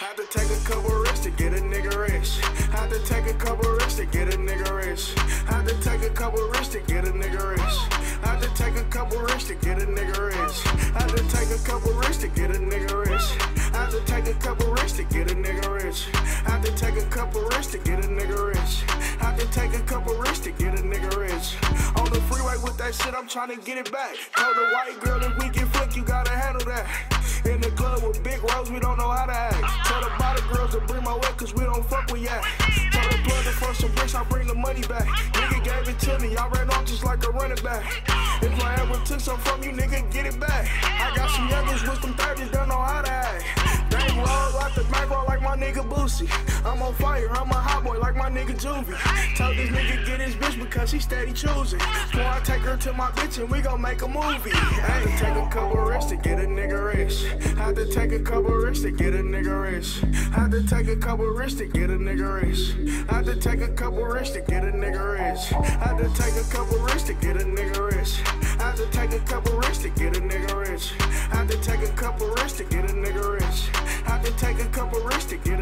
Had to take a couple risks to get a nigga rich. Had to take a couple risks to get a nigga rich. Had to take a couple risks to get a nigga rich. Had to take a couple risks to get a nigga rich. Had to take a couple risks to get a nigga rich. Had to take a couple risks to get a nigga rich. Had to take a couple risks to get a nigga rich. Had to take a couple risks to get a nigga rich. On the freeway with that shit, I'm trying to get it back. Told the white girl if we get flick, with big rose, we don't know how to act. Tell the body girls to bring my weight, cause we don't fuck with yak. Tell the plug to for some bricks, I bring the money back. Nigga gave it to me, I ran off just like a running back. If I ever took some from you, nigga, get it back. I got some youngers with some 30s, don't know how to act. They roll like the back like my nigga Boosie. I'm on fire, I'm a hot nigga Juvie. Tell this nigga get his bitch because he steady choosing. Before I take her to my bitch and we gon' make a movie. Hey, take a couple risks to get a nigga rich. Had to take a couple risks to get a nigga rich. Had to take a couple risks to get a nigga rich. Had to take a couple risks to get a nigga rich. Had to take a couple risks to get a nigga rich. Had to take a couple risks to get a nigga rich. Had to take a couple risks to get a nigga rich. Had to take a couple risks to get a.